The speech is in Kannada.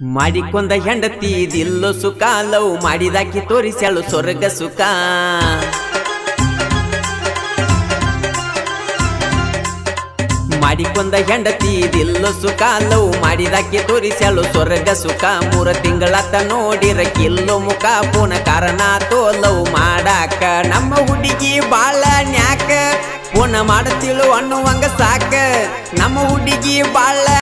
ಮಾಡಿಕೊಂದ ಹೆಂಡತಿ ಇದಿಲ್ಲೋ ಸುಖ, ಲವ್ ಮಾಡಿದಾಕಿ ತೋರಿಸ್ಯಾಳು ಸ್ವರ್ಗ ಸುಖ. ಮಾಡಿಕೊಂದ ಹೆಂಡತಿ ಇದಿಲ್ಲೋ ಸುಖ, ಲವ್ ಮಾಡಿದಾಕಿ ತೋರಿಸ್ಯಾಳು ಸ್ವರ್ಗ ಸುಖ. ಮೂರ ತಿಂಗಳತ್ತ ನೋಡಿರ ಕಿಲ್ಲೋ ಮುಖ, ಪೂನ ಕಾರಣ ತೋ ಲವ್ ಮಾಡಾಕ. ನಮ್ಮ ಹುಡುಗಿ ಬಾಳ ನ್ಯಾಕ, ಪೂನ ಮಾಡತಿಳು ಅನ್ನುವಂಗ ಸಾಕ. ನಮ್ಮ ಹುಡುಗಿ ಬಾಳ